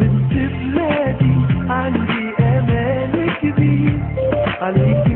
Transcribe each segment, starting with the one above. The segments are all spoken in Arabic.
بنت بلادي عندي أمان كبير عليكي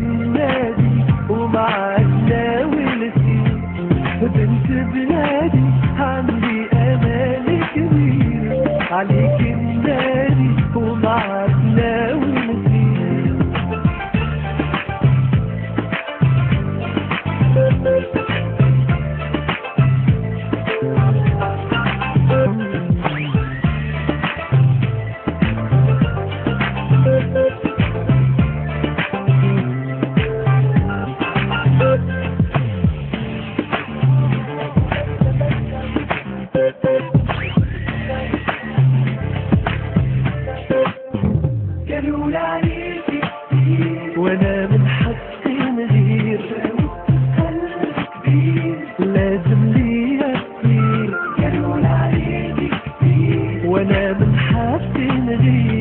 whenever happiness.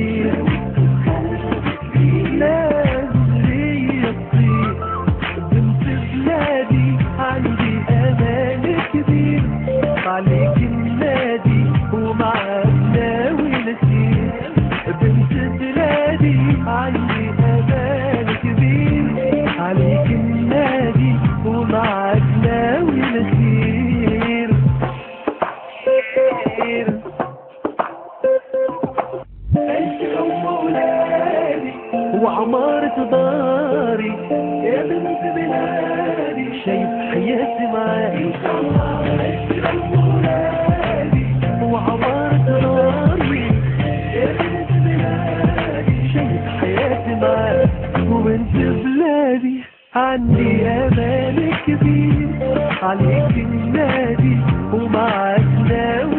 وعمارة داري يا بنت بلادي شايف حياتي معاكي وعمارة داري يا بنت بلادي شايف حياتي معاكي وبنت بلادي عندي أمان كبير عليك النادي ومعاك ناوي.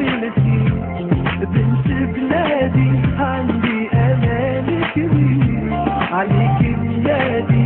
جديد